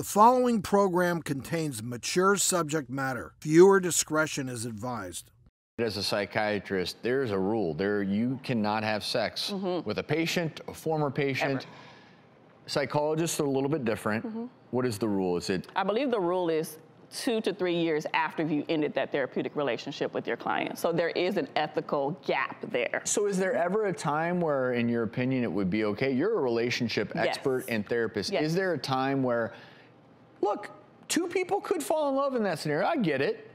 The following program contains mature subject matter. Viewer discretion is advised. As a psychiatrist, there's a rule. There, you cannot have sex Mm-hmm. with a patient, a former patient. Psychologists are a little bit different. Mm-hmm. What is the rule? Is it I believe the rule is two to three years after you ended that therapeutic relationship with your client. So there is an ethical gap there. so? Is there ever a time where, in your opinion, it would be okay? You're a relationship Yes. expert and therapist. Yes. Is there a time where, look, two people could fall in love in that scenario? I get it.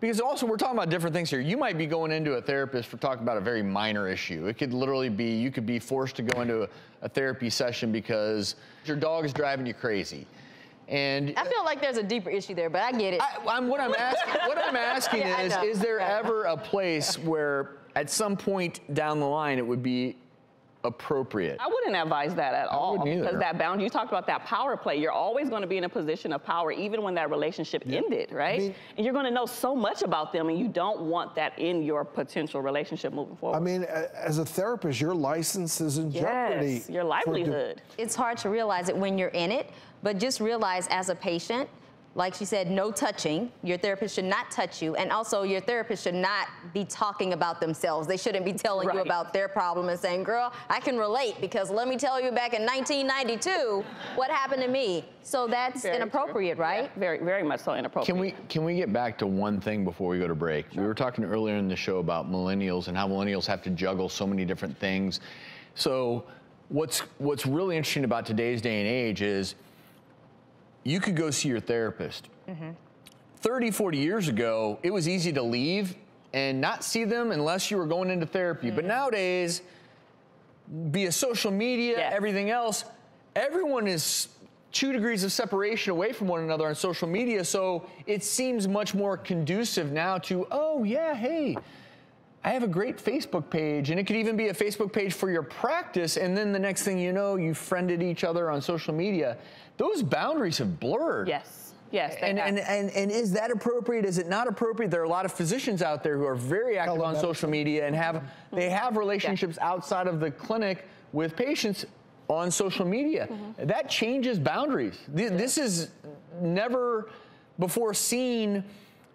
Because also, we're talking about different things here. You might be going into a therapist for talking about a very minor issue. It could literally be you could be forced to go into a, a therapy session because your dog is driving you crazy. And I feel like there's a deeper issue there, but I get it. I, I'm, what I'm asking, what I'm asking Yeah, is, is there ever a place where at some point down the line it would be appropriate? I wouldn't advise that at all. either. Because that boundary, you talked about that power play. You're always going to be in a position of power, even when that relationship ended, right? mean- and you're going to know so much about them, and you don't want that in your potential relationship moving forward. I mean, as a therapist, your license is in jeopardy. yes, your livelihood. It's hard to realize it when you're in it, but just realize as a patient, like she said, no touching. Your therapist should not touch you. And also, your therapist should not be talking about themselves. They shouldn't be telling you about their problem and saying, girl, I can relate because let me tell you back in 1992 what happened to me. So that's Very true. inappropriate, right? Yeah, very, very much so inappropriate. Can we can we get back to one thing before we go to break? We were talking earlier in the show about millennials and how millennials have to juggle so many different things. So what's what's really interesting about today's day and age is you could go see your therapist. Mm-hmm. 30, 40 years ago, it was easy to leave and not see them unless you were going into therapy. But mm-hmm. nowadays, via social media, Yes. everything else, everyone is two degrees of separation away from one another on social media. So it seems much more conducive now to, oh, yeah, hey, I have a great Facebook page. And it could even be a Facebook page for your practice. And then the next thing you know, you've friended each other on social media. Those boundaries have blurred. Yes, yes. they And, have. and, and, and is that appropriate? Is it not appropriate? There are a lot of physicians out there who are very active on Telemedicine. social media and have mm-hmm. they have relationships outside of the clinic with patients on social media. Mm-hmm. That changes boundaries. Th- This is never before seen.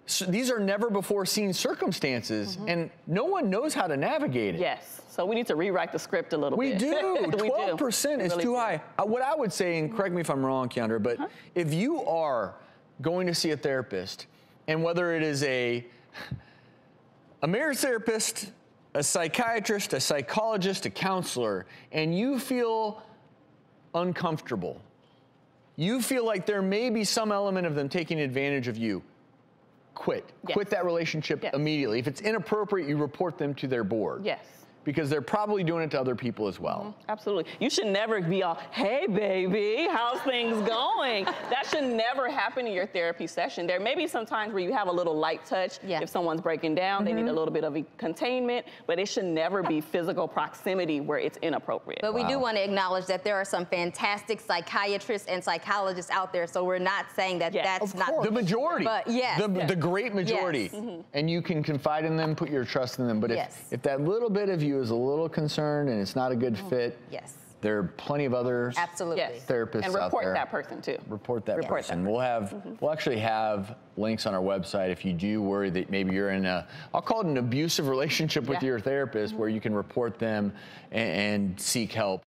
S- These are never before seen circumstances, mm-hmm. and no one knows how to navigate it. Yes. So we need to rewrite the script a little We bit. do. We do. Twelve percent We is really too do. high. Uh, What I would say, and mm-hmm. correct me if I'm wrong, Kiaundra, but uh-huh. if you are going to see a therapist, and whether it is a a marriage therapist, a psychiatrist, a psychologist, a counselor, and you feel uncomfortable, you feel like there may be some element of them taking advantage of you, quit. Yes. Quit that relationship Yes. immediately. If it's inappropriate, you report them to their board Yes. Because they're probably doing it to other people as well. Mm-hmm. Absolutely. You should never be all, hey, baby, how's things going? that should never happen in your therapy session. There may be some times where you have a little light touch. Yeah. If someone's breaking down, they need a mm-hmm. little bit of containment, but it should never be physical proximity where it's inappropriate. But we do want to acknowledge that there are some fantastic psychiatrists and psychologists out there. So we're not saying that Yes. that's Of not course. The majority, But yes. the, Yes. the great majority, Yes. and you can confide in them, put your trust in them. But if, Yes. if that little bit of you is a little concerned and it's not a good mm. fit, Yes. there are plenty of other Absolutely. yes. therapists And report that person too. report that Report that person. And we'll have mm-hmm. we'll actually have links on our website if you do worry that maybe you're in a I'll call it an abusive relationship with Yeah. your therapist where mm-hmm. you can report them and, and seek help.